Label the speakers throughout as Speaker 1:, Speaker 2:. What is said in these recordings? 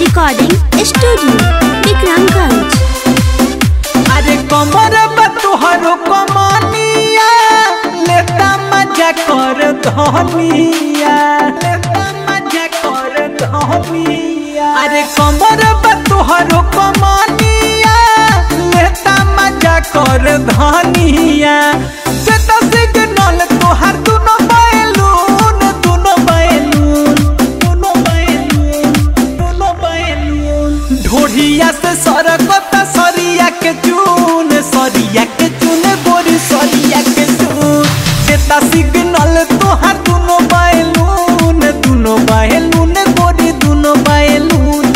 Speaker 1: Recording studio Vikramganj
Speaker 2: अरे कमर तुहर कमानिया, लेता मज़ा कर धनिया अरे कमर तुहर कमानिया कर धनिया देता सिग्नल तुहर से सरकत सरिया के चून, सरिया के चून गोरी सरिया के तोहार दुनो बैलून दुनो बैलून गोरी दुनो बैलून।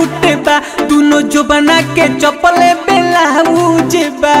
Speaker 2: उठे बा दुनो जो बना के चपले बेला उजे बा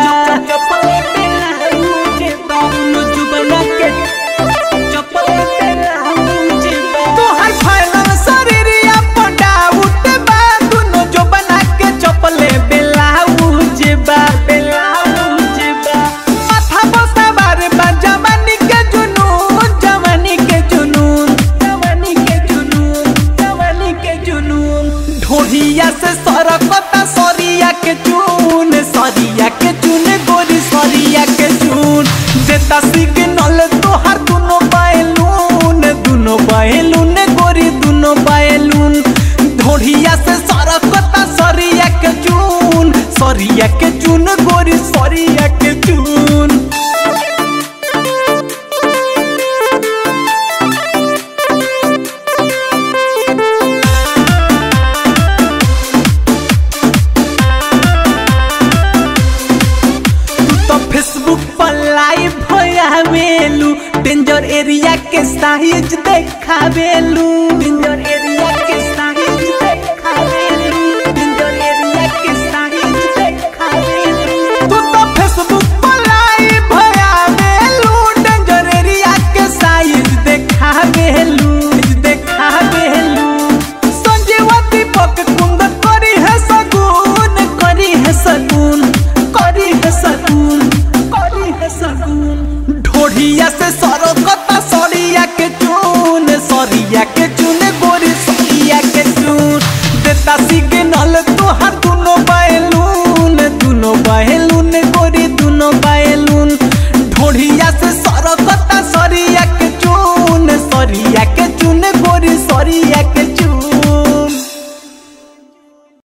Speaker 2: ढोढ़िया से सरकता सरिया के चून, सरिया के चून, गोरी सरिया के चून। देता सिग्नल तोहर दोनों बैलून दोनों बैलून गोरी दोनों बैलून ढोढ़िया से सरकता सरिया के चून, सरिया के चून फेसबुक पर लाइव भयावेलू डेंजर एरिया के साइज़ देखावेलू। डेंजर सगुन से सरकता सरिया के चून, सरिया के चून, गोरी सरिया के चून। देता सिग्नल तोहर